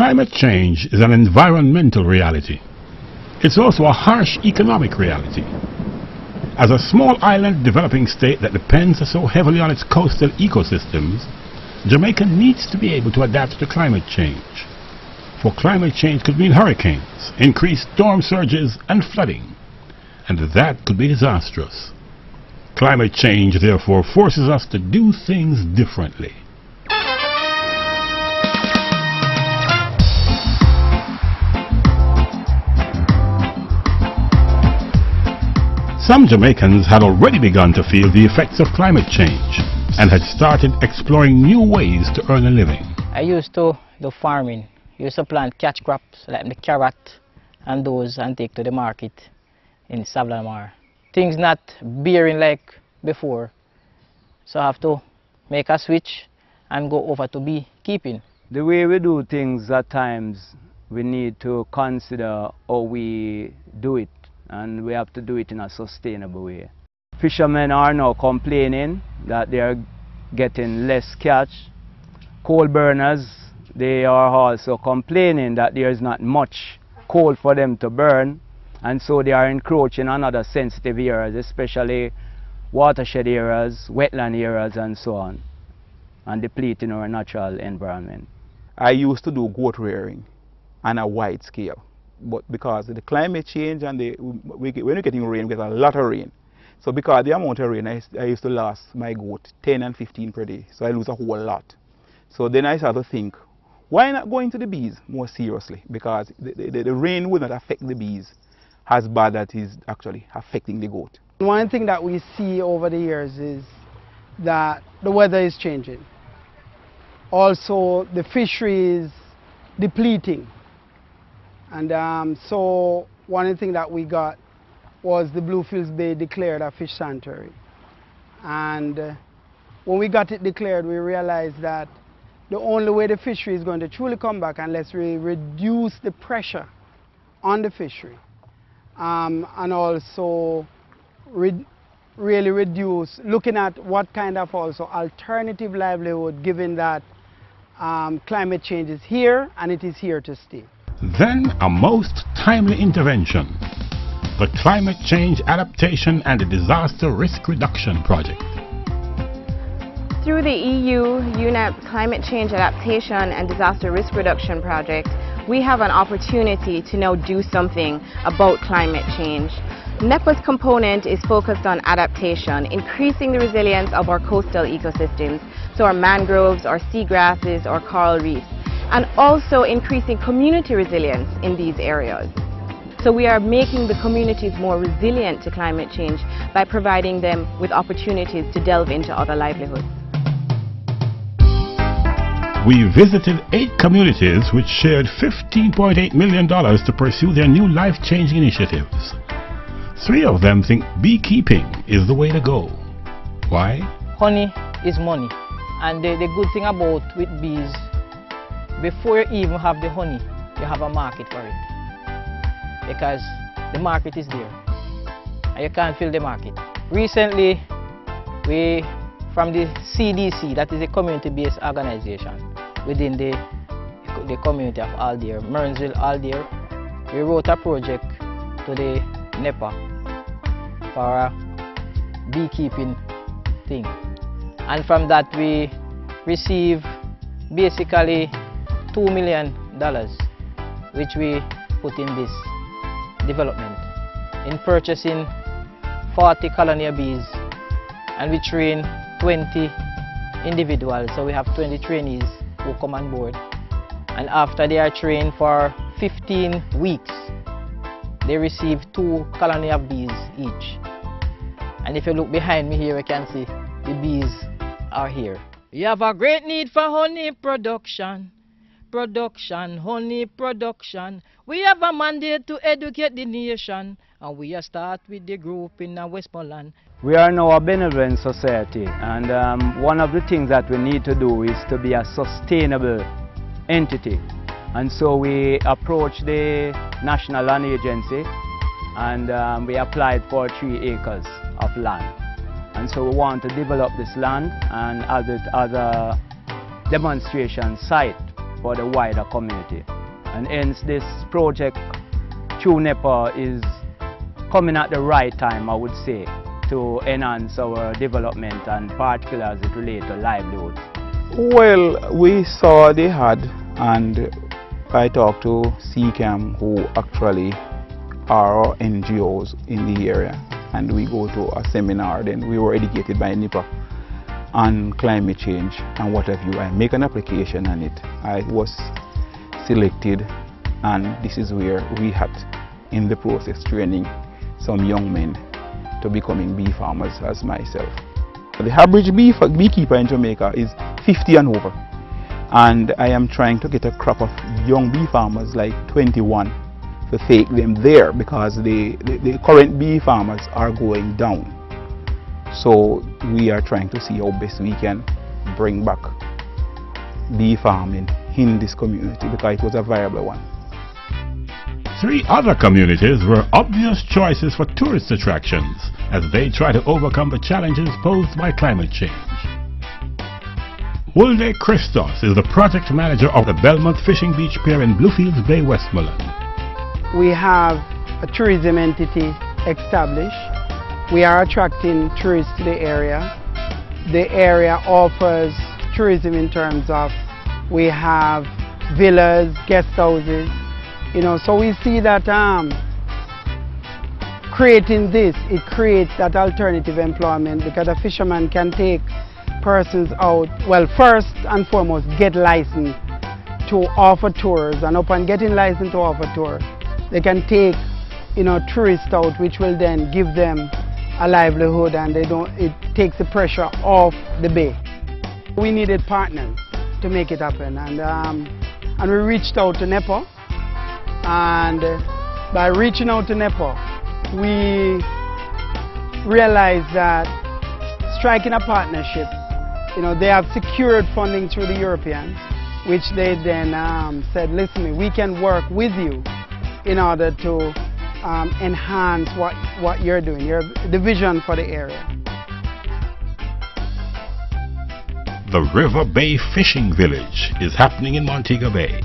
Climate change is an environmental reality. It's also a harsh economic reality. As a small island developing state that depends so heavily on its coastal ecosystems, Jamaica needs to be able to adapt to climate change. For climate change could mean hurricanes, increased storm surges and flooding. And that could be disastrous. Climate change therefore forces us to do things differently. Some Jamaicans had already begun to feel the effects of climate change and had started exploring new ways to earn a living. I used to do farming. I used to plant catch crops like the carrot and those and take to the market in Sav-la-Mar. Things not bearing like before. So I have to make a switch and go over to beekeeping. The way we do things at times, we need to consider how we do it and we have to do it in a sustainable way. Fishermen are now complaining that they are getting less catch. Coal burners, they are also complaining that there is not much coal for them to burn and so they are encroaching on other sensitive areas, especially watershed areas, wetland areas and so on, and depleting our natural environment. I used to do goat rearing on a wide scale but because the climate change and the, we, when we're getting rain, we get a lot of rain. So because the amount of rain, I, I used to last my goat 10 and 15 per day. So I lose a whole lot. So then I started to think, why not go into the bees more seriously? Because the, the, the rain will not affect the bees as bad as it is actually affecting the goat. One thing that we see over the years is that the weather is changing. Also, the fishery is depleting. And um, so one of the things that we got was the Bluefields Bay declared a fish sanctuary. And uh, when we got it declared, we realized that the only way the fishery is going to truly come back unless we reduce the pressure on the fishery um, and also re really reduce, looking at what kind of also alternative livelihood given that um, climate change is here and it is here to stay. Then a most timely intervention, the Climate Change Adaptation and Disaster Risk Reduction Project. Through the EU UNEP Climate Change Adaptation and Disaster Risk Reduction Project, we have an opportunity to now do something about climate change. NEPA's component is focused on adaptation, increasing the resilience of our coastal ecosystems, so our mangroves, our seagrasses, our coral reefs and also increasing community resilience in these areas. So we are making the communities more resilient to climate change by providing them with opportunities to delve into other livelihoods. We visited eight communities which shared $15.8 million to pursue their new life-changing initiatives. Three of them think beekeeping is the way to go. Why? Honey is money. And the, the good thing about with bees before you even have the honey, you have a market for it. Because the market is there. And you can't fill the market. Recently, we, from the CDC, that is a community-based organization within the, the community of Aldear, Mearnsville, Aldear, we wrote a project to the NEPA for a beekeeping thing. And from that we receive basically $2 million which we put in this development. In purchasing 40 colony bees and we train 20 individuals. So we have 20 trainees who come on board. And after they are trained for 15 weeks they receive two colony of bees each. And if you look behind me here you can see the bees are here. we have a great need for honey production production, honey production. We have a mandate to educate the nation, and we are start with the group in Westmoreland. We are now a benevolent society, and um, one of the things that we need to do is to be a sustainable entity. And so we approached the National Land Agency, and um, we applied for three acres of land. And so we want to develop this land and as it as a demonstration site for the wider community. And hence this project through NEPA is coming at the right time, I would say, to enhance our development and particularly as it relates to livelihood. Well, we saw they had and I talked to CCAM who actually are NGOs in the area and we go to a seminar then we were educated by NEPA on climate change and what have you. I make an application on it. I was selected and this is where we had in the process training some young men to becoming bee farmers as myself. The average bee beekeeper in Jamaica is 50 and over and I am trying to get a crop of young bee farmers like 21 to take them there because the, the, the current bee farmers are going down. So we are trying to see how best we can bring back bee farming in this community because it was a viable one. Three other communities were obvious choices for tourist attractions as they try to overcome the challenges posed by climate change. Wolde Kristos is the project manager of the Belmont Fishing Beach Pier in Bluefields Bay, Westmoreland. We have a tourism entity established. We are attracting tourists to the area. The area offers tourism in terms of we have villas, guest houses, you know, so we see that um, creating this, it creates that alternative employment because a fisherman can take persons out, well, first and foremost, get licensed to offer tours and upon getting licensed to offer tours, they can take, you know, tourists out which will then give them a livelihood and they don't, it takes the pressure off the bay. We needed partners to make it happen and, um, and we reached out to NEPA and by reaching out to NEPA, we realized that striking a partnership, you know, they have secured funding through the Europeans, which they then um, said, listen, we can work with you in order to um, enhance what, what you're doing, your, the vision for the area. The River Bay Fishing Village is happening in Montego Bay.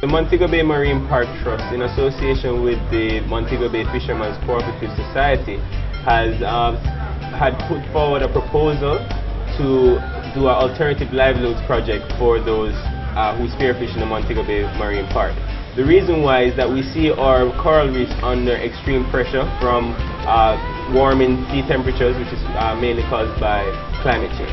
The Montego Bay Marine Park Trust, in association with the Montego Bay Fishermen's Cooperative Society, has um, had put forward a proposal to do an alternative livelihoods project for those uh, who spearfish in the Montego Bay Marine Park. The reason why is that we see our coral reefs under extreme pressure from uh, warming sea temperatures, which is uh, mainly caused by climate change.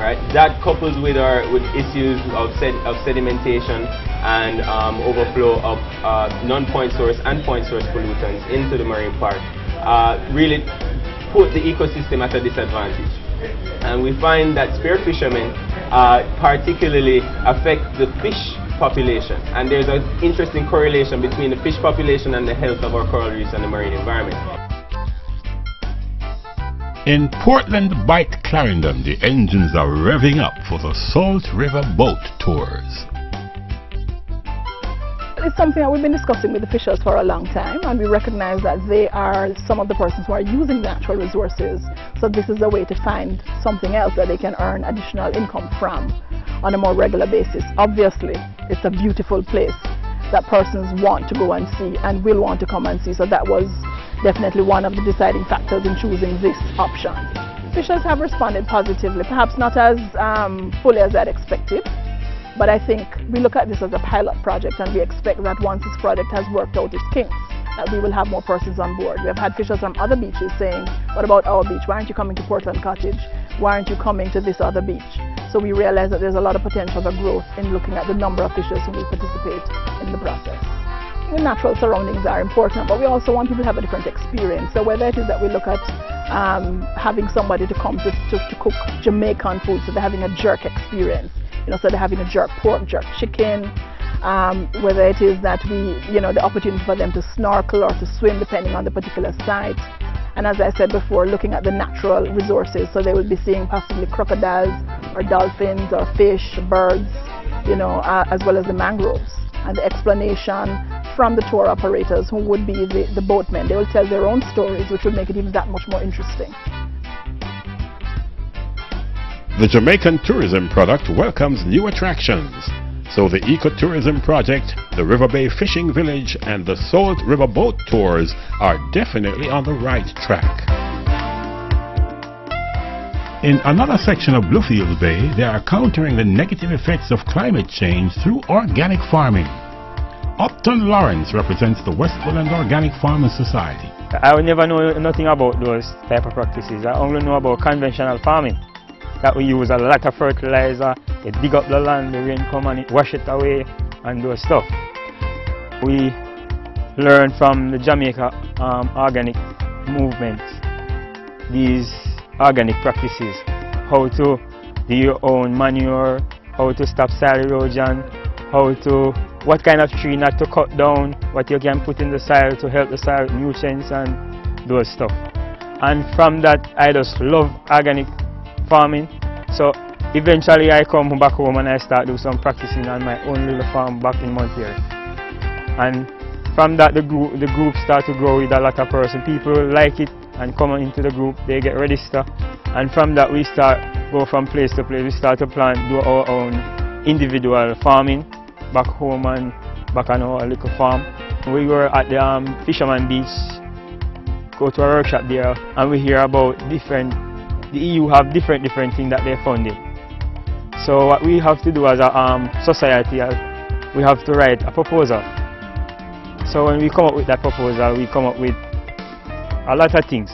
Right? That coupled with our with issues of, sed of sedimentation and um, overflow of uh, non-point source and point source pollutants into the marine park uh, really put the ecosystem at a disadvantage. And we find that spear fishermen uh, particularly affect the fish population. And there's an interesting correlation between the fish population and the health of our coral reefs and the marine environment. In Portland Bight Clarendon, the engines are revving up for the Salt River Boat Tours it's something that we've been discussing with the fishers for a long time and we recognize that they are some of the persons who are using natural resources so this is a way to find something else that they can earn additional income from on a more regular basis. Obviously it's a beautiful place that persons want to go and see and will want to come and see so that was definitely one of the deciding factors in choosing this option. Fishers have responded positively, perhaps not as um, fully as I'd expected but I think we look at this as a pilot project and we expect that once this project has worked out its kinks, that we will have more persons on board. We have had fishers from other beaches saying, what about our beach? Why aren't you coming to Portland Cottage? Why aren't you coming to this other beach? So we realize that there's a lot of potential for growth in looking at the number of fishers who will participate in the process. The natural surroundings are important, but we also want people to have a different experience. So whether it is that we look at um, having somebody to come to, to, to cook Jamaican food, so they're having a jerk experience, you know, so they're having a jerk pork, jerk chicken, um, whether it is that we, you know, the opportunity for them to snorkel or to swim depending on the particular site. And as I said before, looking at the natural resources, so they will be seeing possibly crocodiles or dolphins or fish, birds, you know, uh, as well as the mangroves. And the explanation from the tour operators who would be the, the boatmen. They will tell their own stories, which will make it even that much more interesting. The Jamaican tourism product welcomes new attractions. So the ecotourism project, the River Bay Fishing Village and the Salt River Boat Tours are definitely on the right track. In another section of Bluefields Bay, they are countering the negative effects of climate change through organic farming. Upton Lawrence represents the Westmoreland Organic Farming Society. I never know nothing about those type of practices. I only know about conventional farming. That we use a lot of fertilizer, they dig up the land, the rain come and it wash it away and those stuff. We learn from the Jamaica um, organic movement these organic practices, how to do your own manure, how to stop soil erosion, how to, what kind of tree not to cut down, what you can put in the soil to help the soil nutrients and those stuff. And from that, I just love organic farming. So eventually I come back home and I start do some practicing on my own little farm back in Montreal. And from that the group, the group start to grow with a lot of person. People like it and come into the group, they get registered and from that we start go from place to place, we start to plant, do our own individual farming back home and back on our little farm. We were at the um, Fisherman Beach, go to a workshop there and we hear about different, the EU have different different things that they're funding. So what we have to do as a um, society, uh, we have to write a proposal. So when we come up with that proposal, we come up with a lot of things.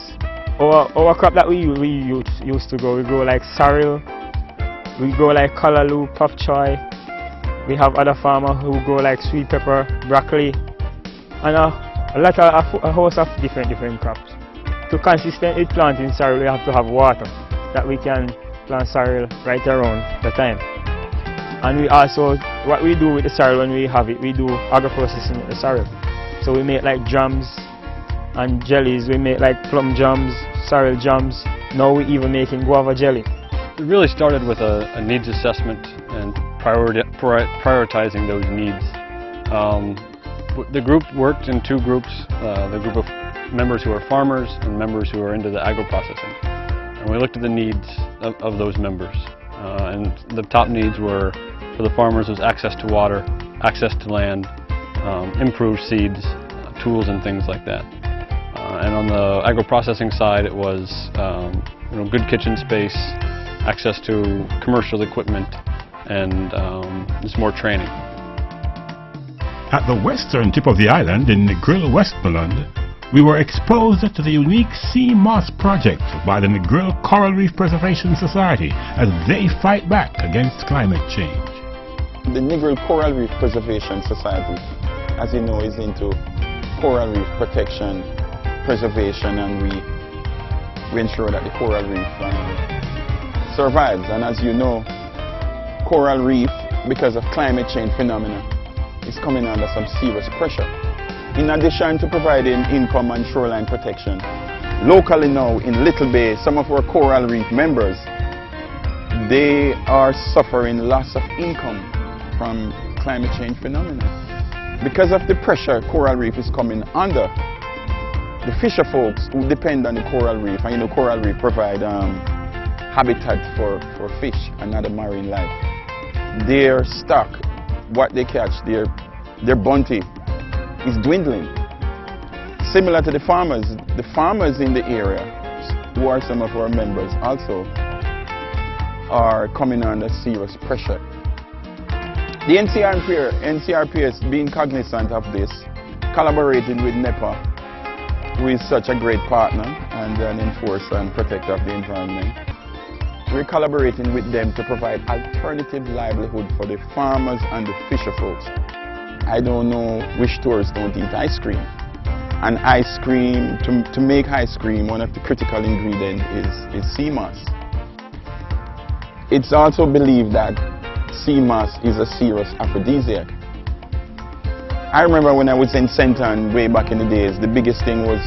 Our, our crop that we, we used, used to grow, we grow like sorrel, we grow like callaloo, puff choy. We have other farmers who grow like sweet pepper, broccoli, and a, a lot of a, a host of different different crops. To consistently plant in sorrel, we have to have water that we can plant sorrel right around the time. And we also, what we do with the sorrel when we have it, we do agro-processing with the sorrel. So we make like jams, and jellies. We make like plum jams, sorrel jams. Now we're even making guava jelly. It really started with a, a needs assessment and priori prioritizing those needs. Um, the group worked in two groups, uh, the group of members who are farmers and members who are into the agro-processing. And we looked at the needs of, of those members. Uh, and the top needs were, for the farmers, was access to water, access to land, um, improved seeds, uh, tools and things like that. Uh, and on the agro-processing side, it was um, you know, good kitchen space, access to commercial equipment, and um, just more training. At the western tip of the island in Negril, Westmoreland, we were exposed to the unique sea moss project by the Negril Coral Reef Preservation Society as they fight back against climate change. The Negril Coral Reef Preservation Society, as you know, is into coral reef protection preservation and we, we ensure that the coral reef um, survives. And as you know, coral reef, because of climate change phenomena, is coming under some serious pressure. In addition to providing income and shoreline protection, locally now in Little Bay, some of our coral reef members, they are suffering loss of income from climate change phenomena. Because of the pressure coral reef is coming under, the fisher folks who depend on the coral reef, and you know coral reef provide um, habitat for, for fish and other marine life. Their stock, what they catch, their, their bounty is dwindling. Similar to the farmers, the farmers in the area, who are some of our members also, are coming under serious pressure. The NCRPS, NCRPS being cognizant of this, collaborating with NEPA is such a great partner and an enforcer and protector of the environment. We're collaborating with them to provide alternative livelihood for the farmers and the fisher folks. I don't know which tourists don't eat ice cream. And ice cream, to, to make ice cream, one of the critical ingredients is, is sea moss. It's also believed that sea moss is a serious aphrodisiac. I remember when I was in Senton way back in the days, the biggest thing was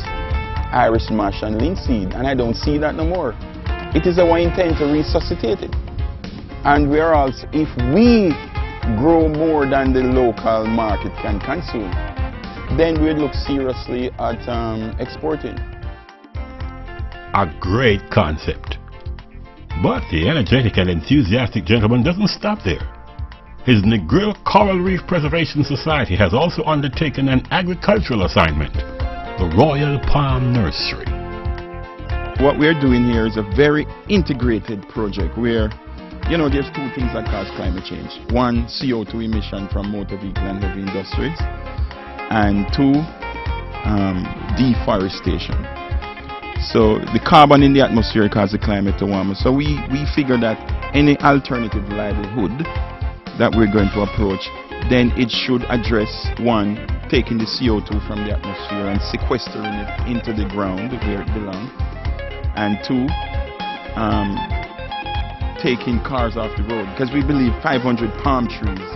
Irish moss and linseed, and I don't see that no more. It is our intent to resuscitate it. And are if we grow more than the local market can consume, then we'd look seriously at um, exporting. A great concept. But the energetic and enthusiastic gentleman doesn't stop there. His Negril Coral Reef Preservation Society has also undertaken an agricultural assignment, the Royal Palm Nursery. What we're doing here is a very integrated project where, you know, there's two things that cause climate change. One, CO2 emission from motor vehicle and heavy industries, and two, um, deforestation. So the carbon in the atmosphere causes the climate to warm. So we, we figure that any alternative livelihood that we're going to approach, then it should address one, taking the CO2 from the atmosphere and sequestering it into the ground where it belongs and two, um, taking cars off the road because we believe 500 palm trees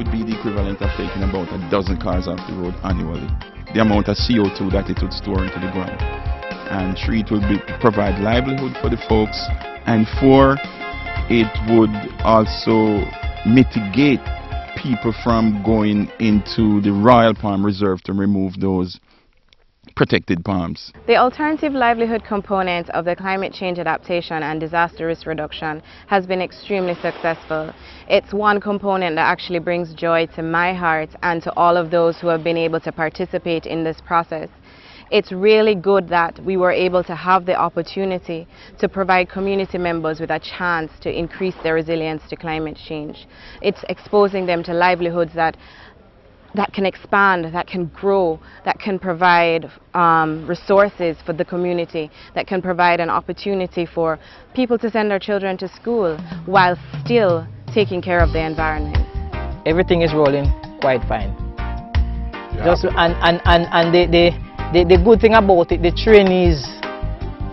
would be the equivalent of taking about a dozen cars off the road annually. The amount of CO2 that it would store into the ground. And three, it would be, provide livelihood for the folks. And four, it would also mitigate people from going into the Royal Palm Reserve to remove those protected palms. The alternative livelihood component of the climate change adaptation and disaster risk reduction has been extremely successful. It's one component that actually brings joy to my heart and to all of those who have been able to participate in this process. It's really good that we were able to have the opportunity to provide community members with a chance to increase their resilience to climate change. It's exposing them to livelihoods that that can expand, that can grow, that can provide um, resources for the community, that can provide an opportunity for people to send their children to school while still taking care of the environment. Everything is rolling quite fine. Just and and and, and the, the, the, the good thing about it, the trainees,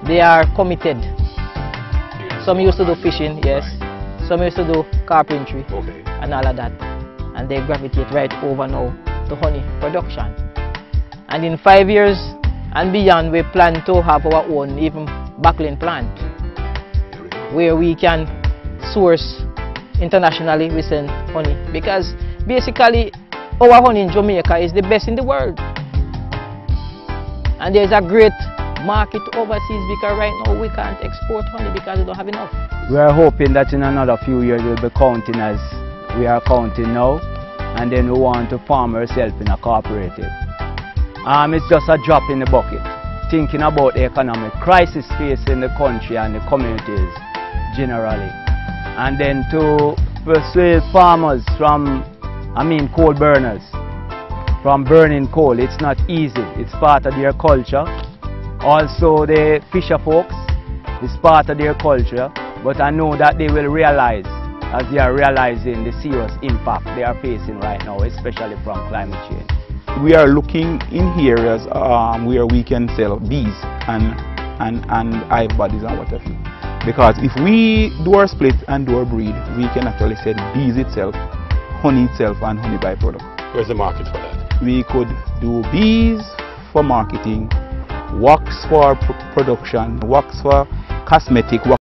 they are committed. Some used to do fishing, yes. Some used to do carpentry Okay. and all of that and they gravitate right over now to honey production. And in five years and beyond, we plan to have our own even backlane plant where we can source internationally we send honey because basically our honey in Jamaica is the best in the world. And there's a great market overseas because right now we can't export honey because we don't have enough. We are hoping that in another few years we'll be counting as we are counting now and then we want to farm ourselves in a cooperative. Um, it's just a drop in the bucket. Thinking about the economic crisis facing the country and the communities generally. And then to persuade farmers from, I mean coal burners, from burning coal. It's not easy. It's part of their culture. Also the fisher folks, it's part of their culture. But I know that they will realize as they are realizing the serious impact they are facing right now, especially from climate change. We are looking in areas um, where we can sell bees and, and, and hive bodies and what have you. Because if we do our split and do our breed, we can actually sell bees itself, honey itself and honey byproduct. Where's the market for that? We could do bees for marketing, wax for production, wax for cosmetic, wax